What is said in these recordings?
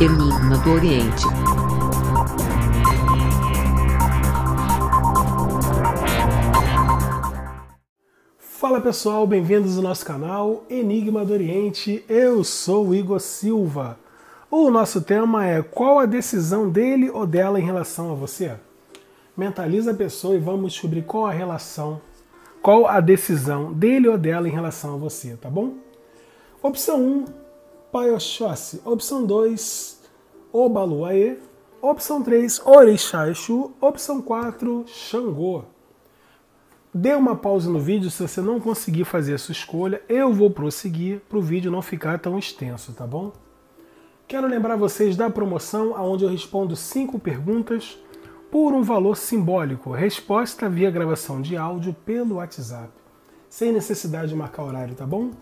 Enigma do Oriente. Fala pessoal, bem-vindos ao nosso canal Enigma do Oriente. Eu sou o Igor Silva. O nosso tema é qual a decisão dele ou dela em relação a você? Mentaliza a pessoa e vamos descobrir qual a relação, qual a decisão dele ou dela em relação a você, tá bom? Opção 1, Paioxóssi. Opção 2, Obaluaê. Opção 3, Orixá Exu. Opção 4, Xangô. Dê uma pausa no vídeo se você não conseguir fazer a sua escolha. Eu vou prosseguir para o vídeo não ficar tão extenso, tá bom? Quero lembrar vocês da promoção onde eu respondo 5 perguntas por um valor simbólico. Resposta via gravação de áudio pelo WhatsApp. Sem necessidade de marcar horário, tá bom?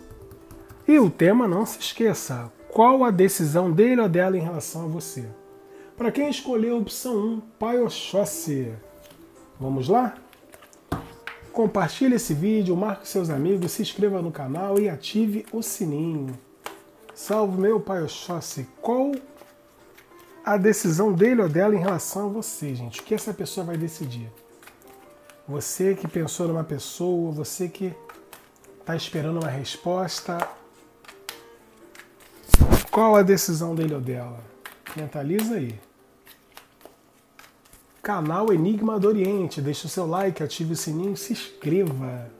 E o tema, não se esqueça, qual a decisão dele ou dela em relação a você? Para quem escolheu a opção 1, Pai Oxóssi. Vamos lá? Compartilhe esse vídeo, marque seus amigos, se inscreva no canal e ative o sininho. Salve meu Pai Oxóssi, qual a decisão dele ou dela em relação a você, gente? O que essa pessoa vai decidir? Você que pensou numa pessoa, você que está esperando uma resposta, qual a decisão dele ou dela? Mentaliza aí. Canal Enigma do Oriente. Deixe o seu like, ative o sininho, se inscreva.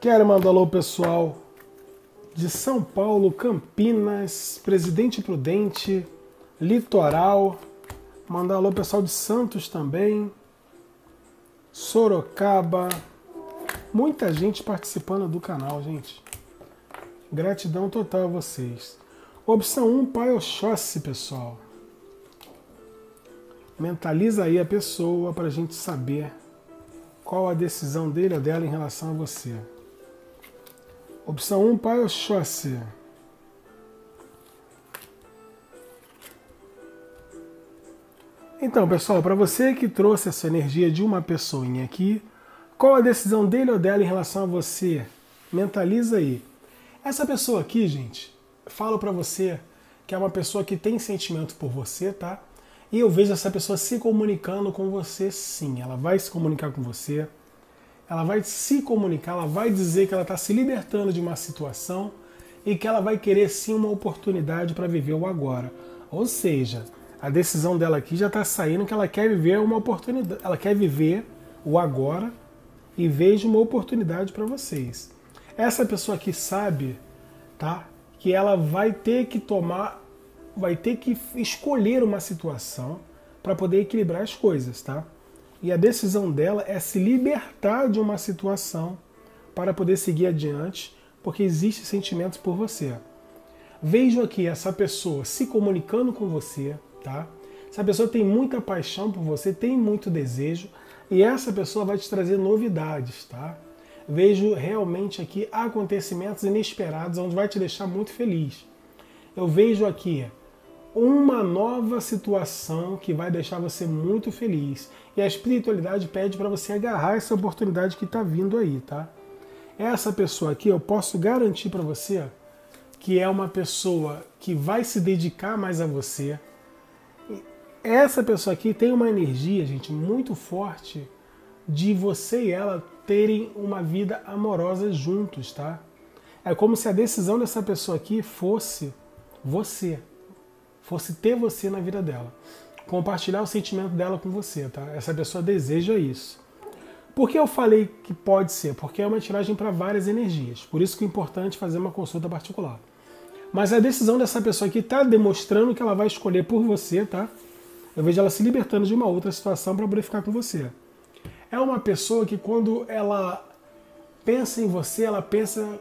Quero mandar alô pessoal de São Paulo, Campinas, Presidente Prudente, Litoral. Mandar alô pessoal de Santos também, Sorocaba. Muita gente participando do canal, gente. Gratidão total a vocês. Opção 1, Pai Oxóssi, pessoal. Mentaliza aí a pessoa para a gente saber qual a decisão dele ou dela em relação a você. Opção 1, Pai Oxóssi. Então, pessoal, para você que trouxe essa energia de uma pessoinha aqui, qual a decisão dele ou dela em relação a você? Mentaliza aí. Essa pessoa aqui, gente, falo para você que é uma pessoa que tem sentimento por você, tá? E eu vejo essa pessoa se comunicando com você sim. Ela vai se comunicar com você, ela vai se comunicar, ela vai dizer que ela está se libertando de uma situação e que ela vai querer sim uma oportunidade para viver o agora. Ou seja, a decisão dela aqui já está saindo que ela quer viver uma oportunidade, ela quer viver o agora e vejo uma oportunidade para vocês. Essa pessoa aqui sabe, tá? Que ela vai ter que tomar, vai ter que escolher uma situação para poder equilibrar as coisas, tá? E a decisão dela é se libertar de uma situação para poder seguir adiante, porque existe sentimentos por você. Vejo aqui essa pessoa se comunicando com você, tá? Essa pessoa tem muita paixão por você, tem muito desejo, e essa pessoa vai te trazer novidades, tá? Vejo realmente aqui acontecimentos inesperados, onde vai te deixar muito feliz. Eu vejo aqui uma nova situação que vai deixar você muito feliz. E a espiritualidade pede para você agarrar essa oportunidade que está vindo aí, tá? Essa pessoa aqui, eu posso garantir para você que é uma pessoa que vai se dedicar mais a você. Essa pessoa aqui tem uma energia, gente, muito forte de você e ela terem uma vida amorosa juntos, tá? É como se a decisão dessa pessoa aqui fosse você, fosse ter você na vida dela, compartilhar o sentimento dela com você, tá? Essa pessoa deseja isso. Por que eu falei que pode ser? Porque é uma tiragem para várias energias. Por isso que é importante fazer uma consulta particular. Mas a decisão dessa pessoa aqui está demonstrando que ela vai escolher por você, tá? Eu vejo ela se libertando de uma outra situação para poder ficar com você é uma pessoa que quando ela pensa em você, ela pensa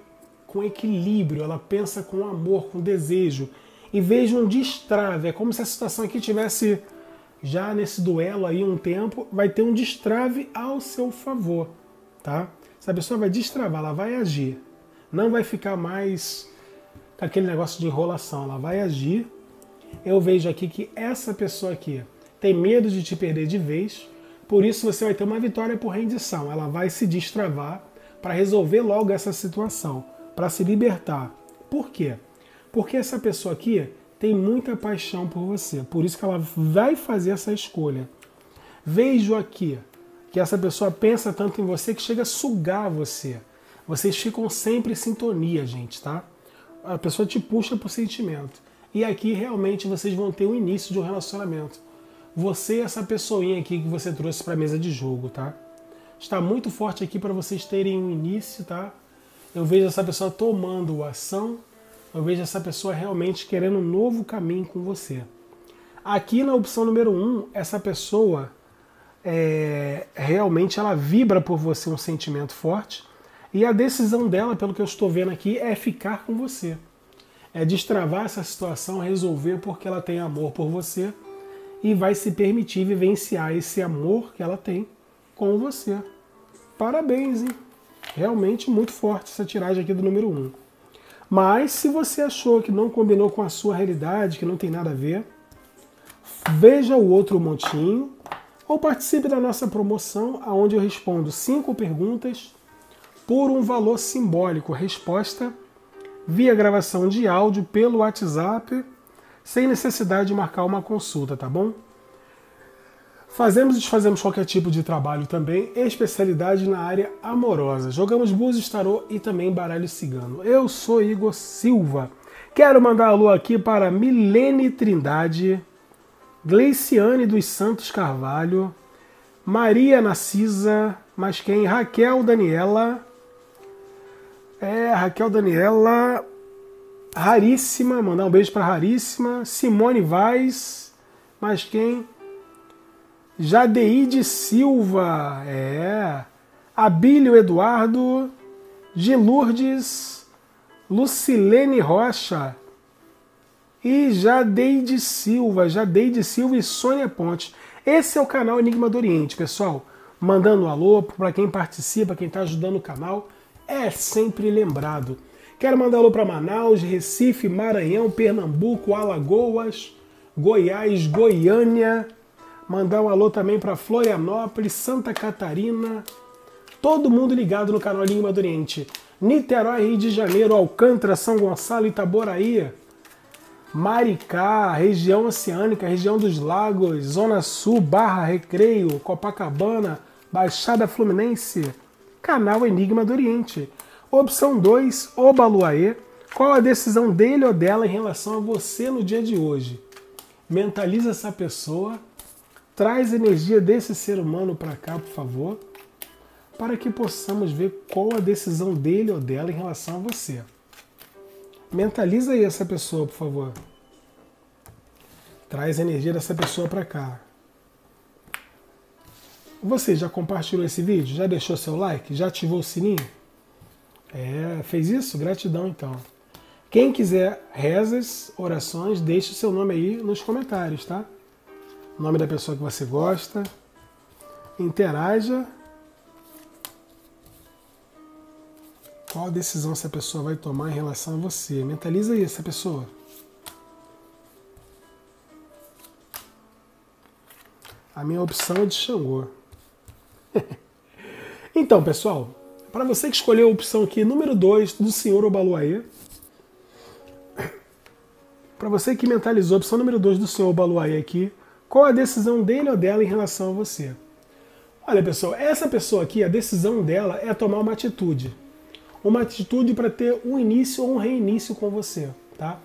com equilíbrio, ela pensa com amor, com desejo. E veja um destrave, é como se a situação aqui tivesse já nesse duelo aí um tempo, vai ter um destrave ao seu favor, tá? Essa pessoa vai destravar, ela vai agir. Não vai ficar mais com aquele negócio de enrolação, ela vai agir. Eu vejo aqui que essa pessoa aqui tem medo de te perder de vez, por isso você vai ter uma vitória por rendição. Ela vai se destravar para resolver logo essa situação, para se libertar. Por quê? Porque essa pessoa aqui tem muita paixão por você. Por isso que ela vai fazer essa escolha. Vejo aqui que essa pessoa pensa tanto em você que chega a sugar você. Vocês ficam sempre em sintonia, gente, tá? A pessoa te puxa pro sentimento. E aqui realmente vocês vão ter o início de um relacionamento. Você e essa pessoinha aqui que você trouxe para a mesa de jogo, tá? Está muito forte aqui para vocês terem um início, tá? Eu vejo essa pessoa tomando ação, eu vejo essa pessoa realmente querendo um novo caminho com você. Aqui na opção número 1, um, essa pessoa é, realmente ela vibra por você um sentimento forte e a decisão dela, pelo que eu estou vendo aqui, é ficar com você. É destravar essa situação, resolver porque ela tem amor por você e vai se permitir vivenciar esse amor que ela tem com você. Parabéns, hein? Realmente muito forte essa tiragem aqui do número 1. Um. Mas se você achou que não combinou com a sua realidade, que não tem nada a ver, veja o outro montinho ou participe da nossa promoção, onde eu respondo cinco perguntas por um valor simbólico. Resposta via gravação de áudio pelo WhatsApp, sem necessidade de marcar uma consulta, tá bom? Fazemos e desfazemos qualquer tipo de trabalho também, especialidade na área amorosa. Jogamos búzios, tarô e também baralho cigano. Eu sou Igor Silva. Quero mandar alô aqui para Milene Trindade, Gleiciane dos Santos Carvalho, Maria Narcisa, mas quem? Raquel Daniela, é, Raquel Daniela, Raríssima, mandar um beijo para Raríssima, Simone Vaz, mas quem? Jadeide Silva, é. Abílio Eduardo, Gilurdes, Lucilene Rocha e Jadeide Silva, Jadeide Silva e Sônia Ponte. Esse é o canal Enigma do Oriente, pessoal. Mandando um alô para quem participa, quem está ajudando o canal, é sempre lembrado. Quero mandar alô para Manaus, Recife, Maranhão, Pernambuco, Alagoas, Goiás, Goiânia, Mandar um alô também para Florianópolis, Santa Catarina, todo mundo ligado no canal Língua do Oriente. Niterói, Rio de Janeiro, Alcântara, São Gonçalo, Itaboraí, Maricá, região oceânica, região dos lagos, Zona Sul, Barra, Recreio, Copacabana, Baixada Fluminense, canal Enigma do Oriente. Opção 2, Obaluaê. Qual a decisão dele ou dela em relação a você no dia de hoje? Mentaliza essa pessoa Traz energia desse ser humano para cá, por favor, para que possamos ver qual a decisão dele ou dela em relação a você. Mentaliza aí essa pessoa, por favor. Traz energia dessa pessoa para cá. Você já compartilhou esse vídeo? Já deixou seu like? Já ativou o sininho? É, fez isso? Gratidão então. Quem quiser rezas, orações, deixe seu nome aí nos comentários, tá? nome da pessoa que você gosta, interaja. Qual decisão essa pessoa vai tomar em relação a você? Mentaliza aí essa pessoa. A minha opção é de Xangô. então, pessoal, para você que escolheu a opção aqui, número 2, do Senhor Obaluaê, para você que mentalizou a opção número 2 do Senhor Obaluaê aqui, qual a decisão dele ou dela em relação a você? Olha, pessoal, essa pessoa aqui, a decisão dela é tomar uma atitude. Uma atitude para ter um início ou um reinício com você, tá?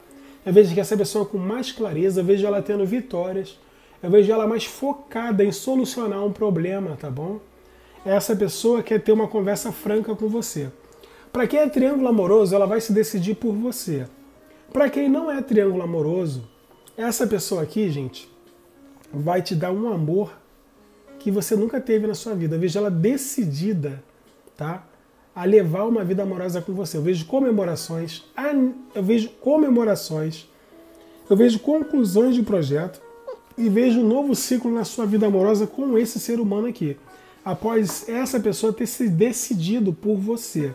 Eu vejo que essa pessoa com mais clareza, eu vejo ela tendo vitórias, eu vejo ela mais focada em solucionar um problema, tá bom? Essa pessoa quer ter uma conversa franca com você. Para quem é triângulo amoroso, ela vai se decidir por você. Para quem não é triângulo amoroso, essa pessoa aqui, gente, vai te dar um amor que você nunca teve na sua vida. Eu vejo ela decidida, tá? A levar uma vida amorosa com você. Eu vejo comemorações, eu vejo comemorações, eu vejo conclusões de projeto e vejo um novo ciclo na sua vida amorosa com esse ser humano aqui. Após essa pessoa ter se decidido por você.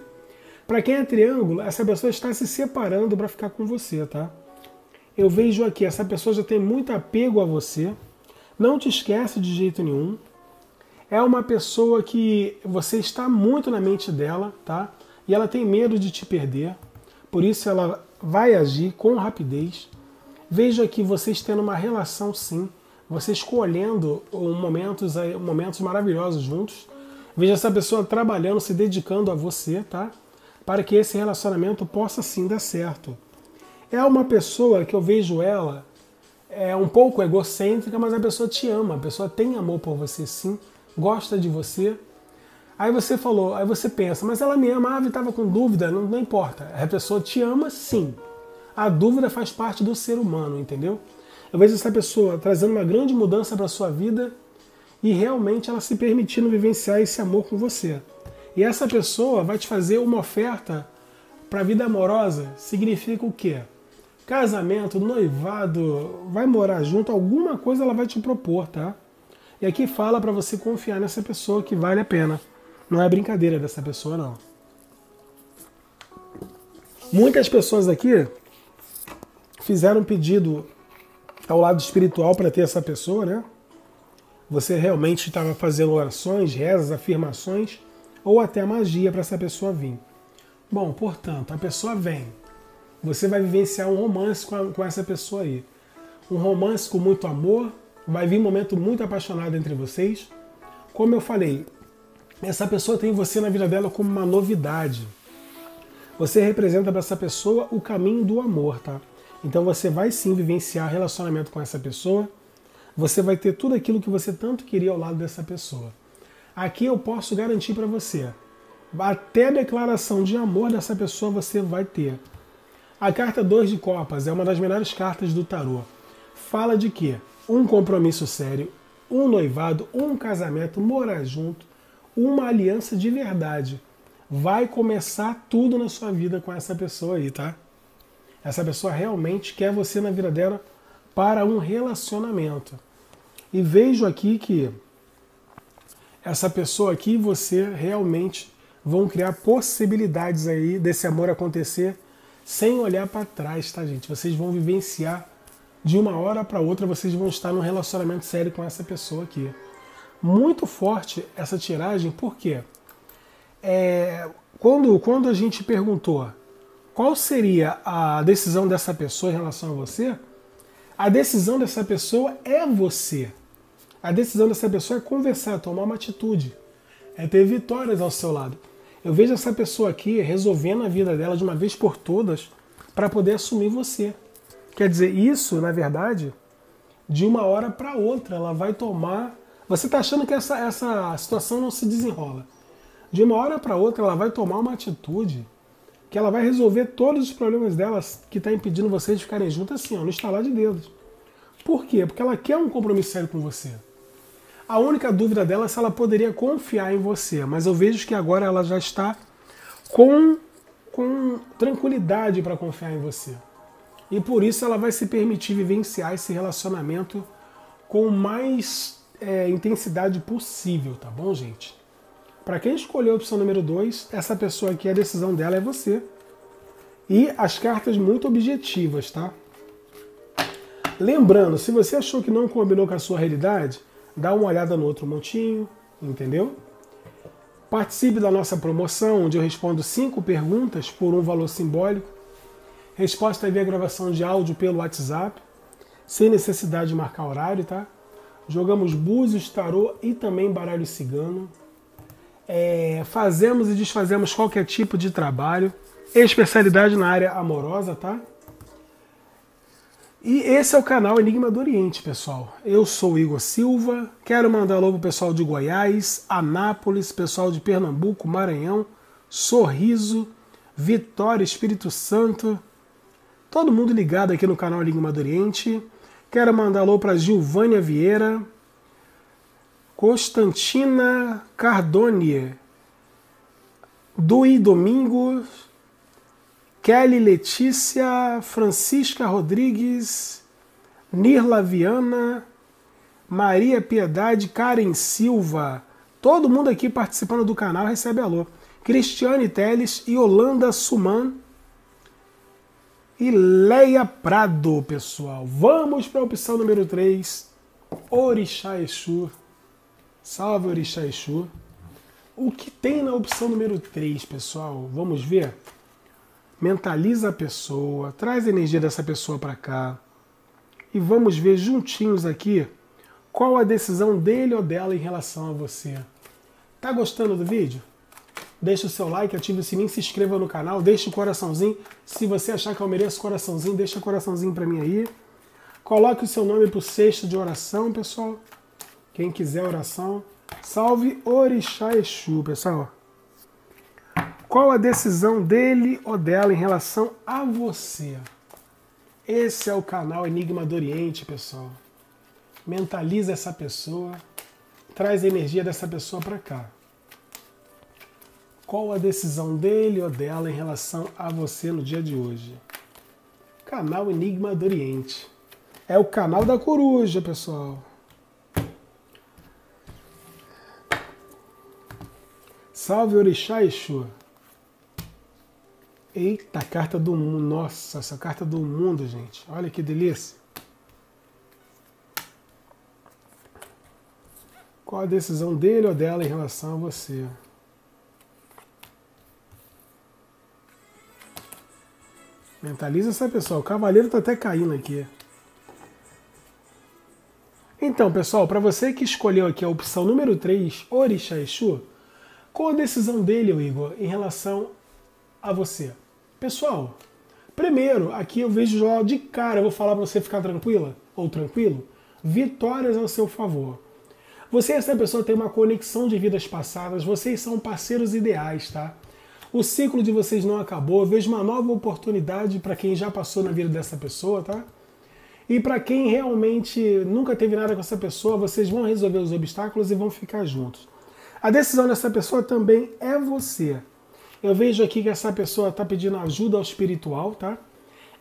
Para quem é triângulo, essa pessoa está se separando para ficar com você, tá? Eu vejo aqui, essa pessoa já tem muito apego a você, não te esquece de jeito nenhum. É uma pessoa que você está muito na mente dela, tá? E ela tem medo de te perder. por isso ela vai agir com rapidez. Vejo aqui vocês tendo uma relação sim, vocês escolhendo momentos, momentos maravilhosos juntos. Veja essa pessoa trabalhando, se dedicando a você, tá? Para que esse relacionamento possa sim dar certo. É uma pessoa que eu vejo ela é um pouco egocêntrica, mas a pessoa te ama, a pessoa tem amor por você sim, gosta de você. Aí você falou, aí você pensa, mas ela me ama, ah, estava com dúvida, não, não importa. A pessoa te ama sim. A dúvida faz parte do ser humano, entendeu? Eu vejo essa pessoa trazendo uma grande mudança para sua vida e realmente ela se permitindo vivenciar esse amor com você. E essa pessoa vai te fazer uma oferta para a vida amorosa. Significa o quê? Casamento, noivado, vai morar junto, alguma coisa ela vai te propor, tá? E aqui fala para você confiar nessa pessoa que vale a pena. Não é brincadeira dessa pessoa, não. Muitas pessoas aqui fizeram um pedido ao lado espiritual para ter essa pessoa, né? Você realmente estava fazendo orações, rezas, afirmações ou até magia para essa pessoa vir. Bom, portanto, a pessoa vem. Você vai vivenciar um romance com, a, com essa pessoa aí. Um romance com muito amor, vai vir um momento muito apaixonado entre vocês. Como eu falei, essa pessoa tem você na vida dela como uma novidade. Você representa para essa pessoa o caminho do amor, tá? Então você vai sim vivenciar relacionamento com essa pessoa. Você vai ter tudo aquilo que você tanto queria ao lado dessa pessoa. Aqui eu posso garantir para você, até a declaração de amor dessa pessoa você vai ter. A carta 2 de Copas é uma das melhores cartas do tarô. Fala de quê? Um compromisso sério, um noivado, um casamento, morar junto, uma aliança de verdade. Vai começar tudo na sua vida com essa pessoa aí, tá? Essa pessoa realmente quer você na vida dela para um relacionamento. E vejo aqui que essa pessoa aqui você realmente vão criar possibilidades aí desse amor acontecer sem olhar para trás, tá, gente? Vocês vão vivenciar de uma hora para outra, vocês vão estar num relacionamento sério com essa pessoa aqui. Muito forte essa tiragem, por quê? É, quando, quando a gente perguntou qual seria a decisão dessa pessoa em relação a você? A decisão dessa pessoa é você. A decisão dessa pessoa é conversar, tomar uma atitude, é ter vitórias ao seu lado. Eu vejo essa pessoa aqui resolvendo a vida dela de uma vez por todas para poder assumir você. Quer dizer, isso, na verdade, de uma hora para outra, ela vai tomar. Você está achando que essa, essa situação não se desenrola. De uma hora para outra, ela vai tomar uma atitude que ela vai resolver todos os problemas delas que está impedindo vocês de ficarem juntos assim, ó, no estalar de dedos. Por quê? Porque ela quer um compromisso sério com você. A única dúvida dela é se ela poderia confiar em você, mas eu vejo que agora ela já está com, com tranquilidade para confiar em você. E por isso ela vai se permitir vivenciar esse relacionamento com mais é, intensidade possível, tá bom, gente? Para quem escolheu a opção número 2, essa pessoa aqui, a decisão dela é você. E as cartas muito objetivas, tá? Lembrando, se você achou que não combinou com a sua realidade, dá uma olhada no outro montinho, entendeu? Participe da nossa promoção, onde eu respondo cinco perguntas por um valor simbólico. Resposta via gravação de áudio pelo WhatsApp, sem necessidade de marcar horário, tá? Jogamos búzios, tarô e também baralho cigano. É, fazemos e desfazemos qualquer tipo de trabalho, especialidade na área amorosa, tá? E esse é o canal Enigma do Oriente, pessoal. Eu sou o Igor Silva, quero mandar alô pro pessoal de Goiás, Anápolis, pessoal de Pernambuco, Maranhão, Sorriso, Vitória, Espírito Santo, todo mundo ligado aqui no canal Enigma do Oriente. Quero mandar alô para Gilvânia Vieira, Constantina Cardone, Dui Domingos, Kelly Letícia, Francisca Rodrigues, Nirla Viana, Maria Piedade, Karen Silva, todo mundo aqui participando do canal recebe alô. Cristiane Teles, Yolanda Suman e Leia Prado, pessoal. Vamos para a opção número 3, Orixá Exu. Salve Orixá Exu. O que tem na opção número 3, pessoal? Vamos ver? mentaliza a pessoa, traz a energia dessa pessoa para cá e vamos ver juntinhos aqui qual a decisão dele ou dela em relação a você. Tá gostando do vídeo? Deixa o seu like, ative o sininho, se inscreva no canal, deixa o coraçãozinho. Se você achar que eu mereço coraçãozinho, deixa o coraçãozinho para mim aí. Coloque o seu nome para o cesto de oração, pessoal. Quem quiser oração. Salve Orixá Exu, pessoal. Qual a decisão dele ou dela em relação a você? Esse é o canal Enigma do Oriente, pessoal. Mentaliza essa pessoa, traz a energia dessa pessoa para cá. Qual a decisão dele ou dela em relação a você no dia de hoje? Canal Enigma do Oriente. É o canal da coruja, pessoal. Salve Orixá Exu. Eita, carta do mundo. Nossa, essa carta do mundo, gente. Olha que delícia. Qual a decisão dele ou dela em relação a você? Mentaliza essa pessoa. O cavaleiro está até caindo aqui. Então, pessoal, para você que escolheu aqui a opção número 3, Orixá Exu, qual a decisão dele, Igor, em relação a você? Pessoal, primeiro, aqui eu vejo já de cara, eu vou falar para você ficar tranquila ou tranquilo, vitórias ao seu favor. Você e essa pessoa tem uma conexão de vidas passadas, vocês são parceiros ideais, tá? O ciclo de vocês não acabou, eu vejo uma nova oportunidade para quem já passou na vida dessa pessoa, tá? E para quem realmente nunca teve nada com essa pessoa, vocês vão resolver os obstáculos e vão ficar juntos. A decisão dessa pessoa também é você. Eu vejo aqui que essa pessoa está pedindo ajuda ao espiritual, tá?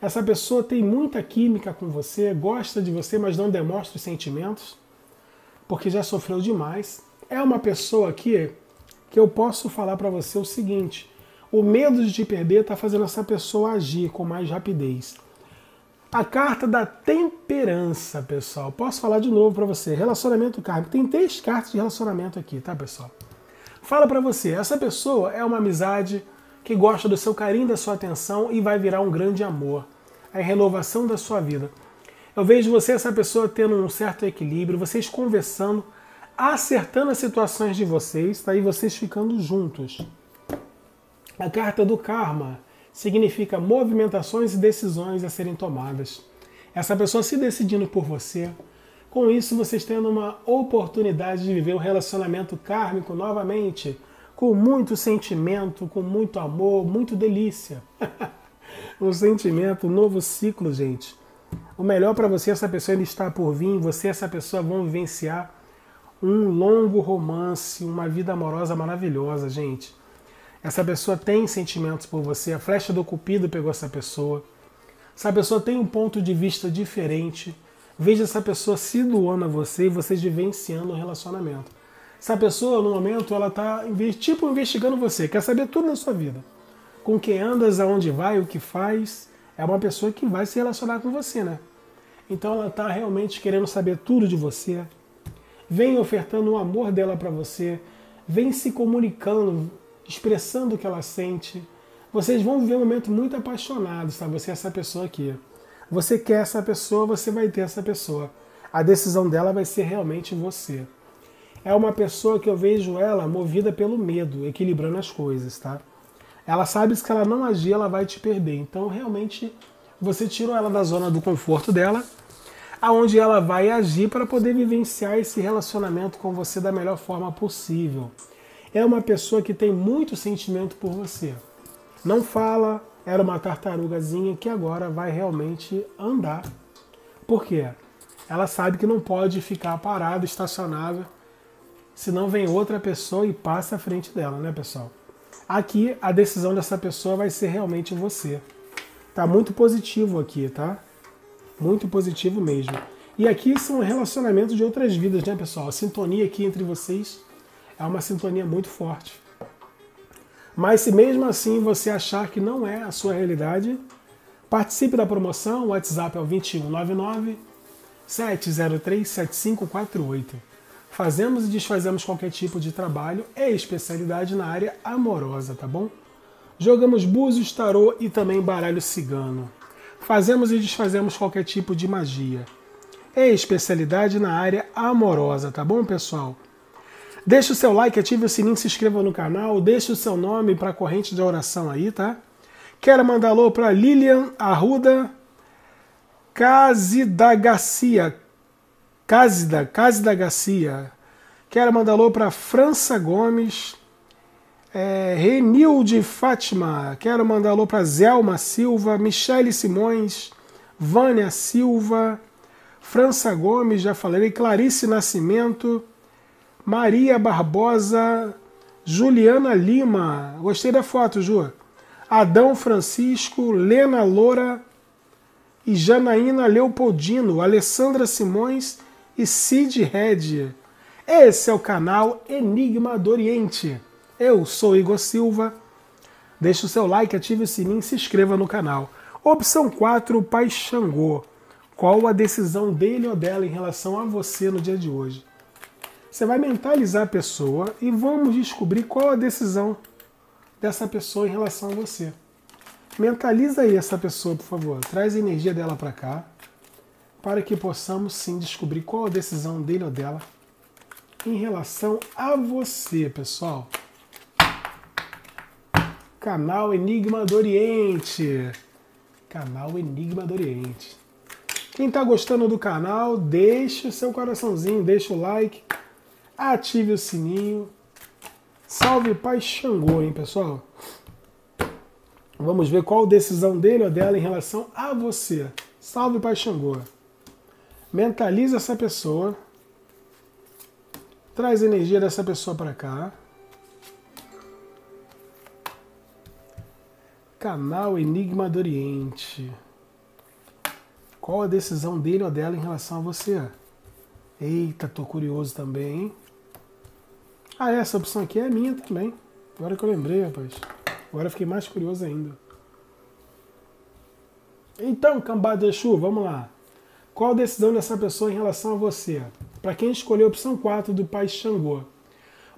Essa pessoa tem muita química com você, gosta de você, mas não demonstra os sentimentos, porque já sofreu demais. É uma pessoa aqui que eu posso falar para você o seguinte: o medo de te perder está fazendo essa pessoa agir com mais rapidez. A carta da temperança, pessoal. Posso falar de novo para você. Relacionamento kármico. Tem três cartas de relacionamento aqui, tá, pessoal? Fala para você, essa pessoa é uma amizade que gosta do seu carinho, da sua atenção e vai virar um grande amor. A renovação da sua vida. Eu vejo você, essa pessoa, tendo um certo equilíbrio, vocês conversando, acertando as situações de vocês, tá? E vocês ficando juntos. A carta do karma significa movimentações e decisões a serem tomadas. Essa pessoa se decidindo por você. Com isso, vocês tendo uma oportunidade de viver um relacionamento kármico novamente, com muito sentimento, com muito amor, muito delícia. um sentimento, um novo ciclo, gente. O melhor para você, essa pessoa ainda está por vir, você e essa pessoa vão vivenciar um longo romance, uma vida amorosa maravilhosa, gente. Essa pessoa tem sentimentos por você, a flecha do cupido pegou essa pessoa. Essa pessoa tem um ponto de vista diferente. Veja essa pessoa se doando a você e vocês vivenciando o relacionamento. Essa pessoa, no momento, ela está tipo investigando você, quer saber tudo da sua vida. Com quem andas, aonde vai, o que faz. É uma pessoa que vai se relacionar com você, né? Então ela está realmente querendo saber tudo de você. Vem ofertando o amor dela para você. Vem se comunicando, expressando o que ela sente. Vocês vão viver um momento muito apaixonado, sabe? Você é essa pessoa aqui. Você quer essa pessoa, você vai ter essa pessoa. A decisão dela vai ser realmente você. É uma pessoa que eu vejo ela movida pelo medo, equilibrando as coisas, tá? Ela sabe que se ela não agir, ela vai te perder. Então, realmente, você tirou ela da zona do conforto dela, aonde ela vai agir para poder vivenciar esse relacionamento com você da melhor forma possível é uma pessoa que tem muito sentimento por você. Não fala, era uma tartarugazinha que agora vai realmente andar. Por quê? Ela sabe que não pode ficar parada, estacionada, senão vem outra pessoa e passa à frente dela, né, pessoal? Aqui a decisão dessa pessoa vai ser realmente você. Tá muito positivo aqui, tá? Muito positivo mesmo. E aqui são relacionamentos de outras vidas, né, pessoal? A sintonia aqui entre vocês é uma sintonia muito forte. Mas se mesmo assim você achar que não é a sua realidade, participe da promoção. O WhatsApp é o 2199 703 7548. Fazemos e desfazemos qualquer tipo de trabalho e especialidade na área amorosa, tá bom? Jogamos búzios, tarô e também baralho cigano. Fazemos e desfazemos qualquer tipo de magia. É especialidade na área amorosa, tá bom, pessoal? Deixe o seu like, ative o sininho, se inscreva no canal, deixe o seu nome para a corrente de oração aí, tá? Quero mandar alô para Lilian Arruda Casida Garcia. Casida, Casida Garcia. Quero mandar alô para França Gomes. É, Renilde Fátima. Quero mandar alô para Zelma Silva, Michele Simões, Vânia Silva, França Gomes, já falei, Clarice Nascimento. Maria Barbosa, Juliana Lima, gostei da foto, Ju. Adão Francisco, Lena Loura e Janaína Leopoldino, Alessandra Simões e Cid Red. Esse é o canal Enigma do Oriente. Eu sou Igor Silva. Deixe o seu like, ative o sininho e se inscreva no canal. Opção 4, Pai Xangô. Qual a decisão dele ou dela em relação a você no dia de hoje? Você vai mentalizar a pessoa e vamos descobrir qual a decisão dessa pessoa em relação a você. Mentaliza aí essa pessoa, por favor. Traz a energia dela para cá, para que possamos sim descobrir qual a decisão dele ou dela em relação a você, pessoal. Canal Enigma do Oriente. Canal Enigma do Oriente. Quem está gostando do canal, deixe o seu coraçãozinho, deixe o like ative o sininho. Salve Pai Xangô, hein, pessoal? Vamos ver qual decisão dele ou dela em relação a você. Salve Pai Xangô. Mentaliza essa pessoa. Traz a energia dessa pessoa para cá. Canal Enigma do Oriente. Qual a decisão dele ou dela em relação a você? Eita, tô curioso também, hein? Ah, essa opção aqui é minha também. Agora que eu lembrei, rapaz. Agora eu fiquei mais curioso ainda. Então, cambada de vamos lá. Qual a decisão dessa pessoa em relação a você? Para quem escolheu a opção 4 do Pai Xangô.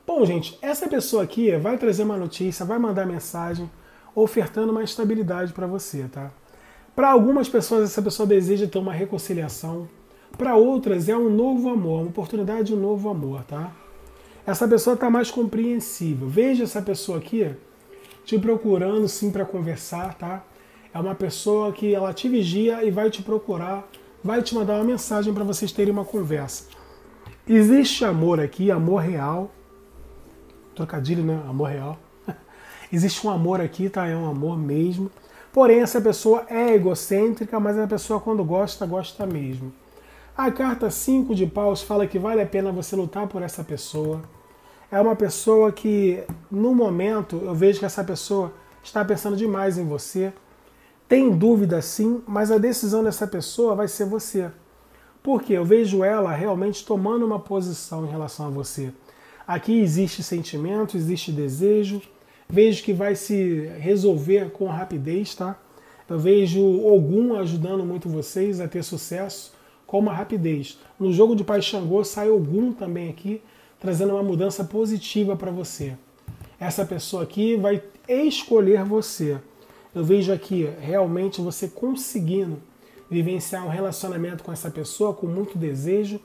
Bom, gente, essa pessoa aqui vai trazer uma notícia, vai mandar mensagem, ofertando uma estabilidade para você, tá? Para algumas pessoas, essa pessoa deseja ter uma reconciliação. Para outras, é um novo amor, uma oportunidade de um novo amor, tá? Essa pessoa está mais compreensível. Veja essa pessoa aqui te procurando sim para conversar, tá? É uma pessoa que ela te vigia e vai te procurar, vai te mandar uma mensagem para vocês terem uma conversa. Existe amor aqui, amor real. Trocadilho, né? Amor real. Existe um amor aqui, tá? É um amor mesmo. Porém, essa pessoa é egocêntrica, mas a pessoa quando gosta, gosta mesmo. A carta 5 de paus fala que vale a pena você lutar por essa pessoa. É uma pessoa que, no momento, eu vejo que essa pessoa está pensando demais em você. Tem dúvida sim, mas a decisão dessa pessoa vai ser você. Porque eu vejo ela realmente tomando uma posição em relação a você. Aqui existe sentimento, existe desejo. Vejo que vai se resolver com rapidez, tá? Eu vejo algum ajudando muito vocês a ter sucesso com uma rapidez. No jogo de Pai Xangô sai algum também aqui, trazendo uma mudança positiva para você. Essa pessoa aqui vai escolher você. Eu vejo aqui realmente você conseguindo vivenciar um relacionamento com essa pessoa com muito desejo.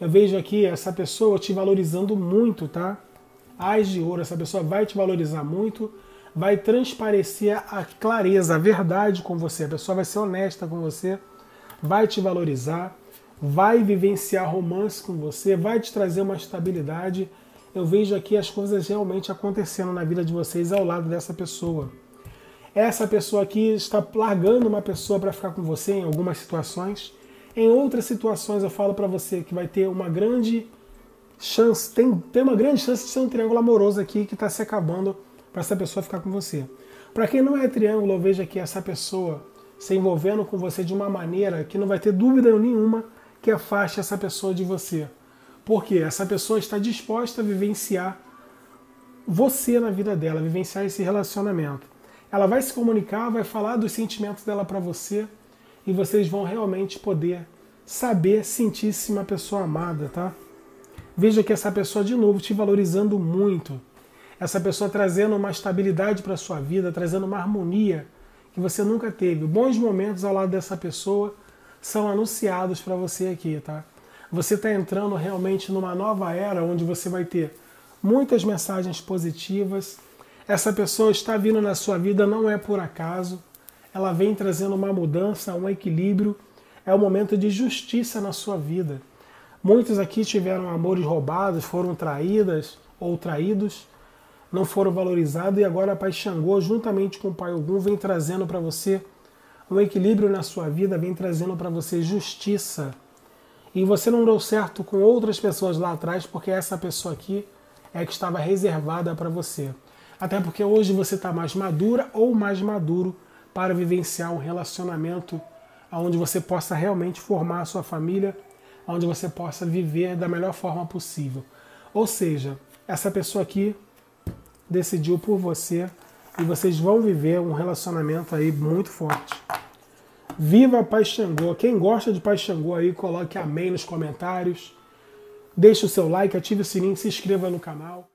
Eu vejo aqui essa pessoa te valorizando muito, tá? Ais de ouro, essa pessoa vai te valorizar muito, vai transparecer a clareza, a verdade com você. A pessoa vai ser honesta com você vai te valorizar, vai vivenciar romance com você, vai te trazer uma estabilidade. Eu vejo aqui as coisas realmente acontecendo na vida de vocês ao lado dessa pessoa. Essa pessoa aqui está largando uma pessoa para ficar com você em algumas situações. Em outras situações eu falo para você que vai ter uma grande chance, tem, tem uma grande chance de ser um triângulo amoroso aqui que está se acabando para essa pessoa ficar com você. Para quem não é triângulo, eu vejo aqui essa pessoa se envolvendo com você de uma maneira que não vai ter dúvida nenhuma que afaste essa pessoa de você. Porque essa pessoa está disposta a vivenciar você na vida dela, vivenciar esse relacionamento. Ela vai se comunicar, vai falar dos sentimentos dela para você e vocês vão realmente poder saber sentir-se uma pessoa amada, tá? Veja que essa pessoa de novo te valorizando muito. essa pessoa trazendo uma estabilidade para sua vida, trazendo uma harmonia que você nunca teve. Bons momentos ao lado dessa pessoa são anunciados para você aqui, tá? Você está entrando realmente numa nova era onde você vai ter muitas mensagens positivas. Essa pessoa está vindo na sua vida não é por acaso. Ela vem trazendo uma mudança, um equilíbrio. É um momento de justiça na sua vida. Muitos aqui tiveram amores roubados, foram traídas ou traídos, não foram valorizados e agora a Pai Xangô, juntamente com o Pai Ogum, vem trazendo para você um equilíbrio na sua vida, vem trazendo para você justiça. E você não deu certo com outras pessoas lá atrás porque essa pessoa aqui é que estava reservada para você. Até porque hoje você está mais madura ou mais maduro para vivenciar um relacionamento onde você possa realmente formar a sua família onde você possa viver da melhor forma possível. Ou seja, essa pessoa aqui decidiu por você e vocês vão viver um relacionamento aí muito forte. Viva a Pai Xangô. Quem gosta de Pai Xangô aí, coloque amém nos comentários. Deixe o seu like, ative o sininho, se inscreva no canal.